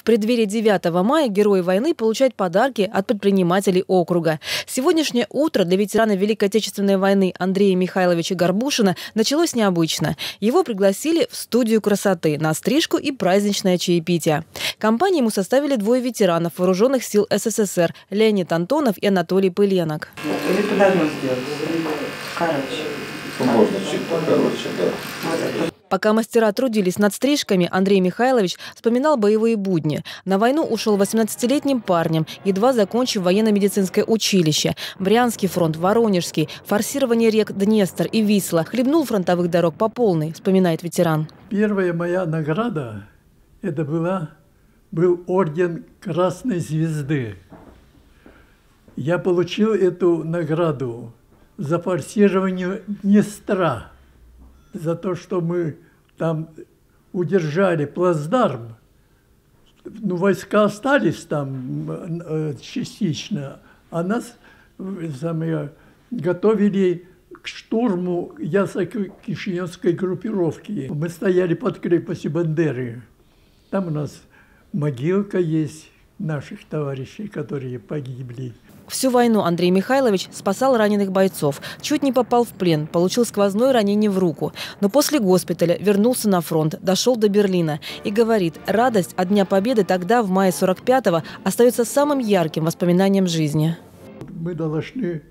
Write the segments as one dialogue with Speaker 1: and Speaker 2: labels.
Speaker 1: В преддверии 9 мая герои войны получают подарки от предпринимателей округа. Сегодняшнее утро для ветерана Великой Отечественной войны Андрея Михайловича Горбушина началось необычно. Его пригласили в студию красоты на стрижку и праздничное чаепитие. Компанию ему составили двое ветеранов вооруженных сил СССР – Леонид Антонов и Анатолий Пыленок.
Speaker 2: Или подавно сделать. Короче.
Speaker 3: Можно чуть покороче, да.
Speaker 1: Пока мастера трудились над стрижками, Андрей Михайлович вспоминал боевые будни. На войну ушел 18-летним парнем, едва закончив военно-медицинское училище. Брянский фронт, Воронежский, форсирование рек Днестр и Висла. Хлебнул фронтовых дорог по полной, вспоминает ветеран.
Speaker 4: Первая моя награда – это была, был орден Красной Звезды. Я получил эту награду за форсирование Днестра – за то, что мы там удержали плацдарм. Ну, войска остались там э, частично, а нас самые, готовили к штурму Ясо-Кишиневской группировки. Мы стояли под крепостью Бандеры. Там у нас могилка есть наших товарищей, которые погибли.
Speaker 1: Всю войну Андрей Михайлович спасал раненых бойцов. Чуть не попал в плен, получил сквозное ранение в руку. Но после госпиталя вернулся на фронт, дошел до Берлина и говорит, радость от Дня Победы тогда, в мае 45-го, остается самым ярким воспоминанием жизни.
Speaker 4: Мы должны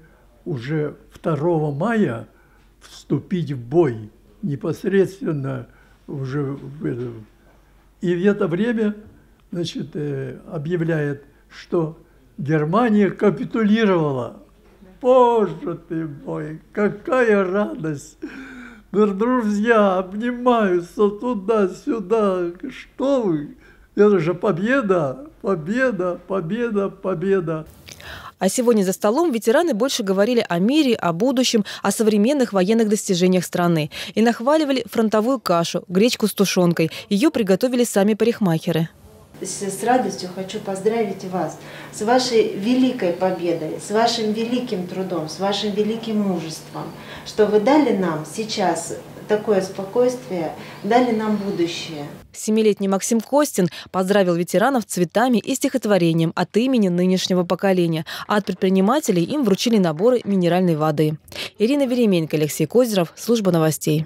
Speaker 4: уже 2 мая вступить в бой непосредственно уже в это. И в это время значит, э, объявляет, что Германия капитулировала. Боже ты мой, какая радость! Друзья обнимаются туда-сюда. Что вы? Это же победа, победа, победа, победа.
Speaker 1: А сегодня за столом ветераны больше говорили о мире, о будущем, о современных военных достижениях страны. И нахваливали фронтовую кашу, гречку с тушенкой. Ее приготовили сами парикмахеры
Speaker 5: с радостью хочу поздравить вас с вашей великой победой, с вашим великим трудом, с вашим великим мужеством, что вы дали нам сейчас такое спокойствие, дали нам будущее.
Speaker 1: Семилетний Максим Костин поздравил ветеранов цветами и стихотворением от имени нынешнего поколения, а от предпринимателей им вручили наборы минеральной воды. Ирина Веременко, Алексей Козеров, Служба новостей.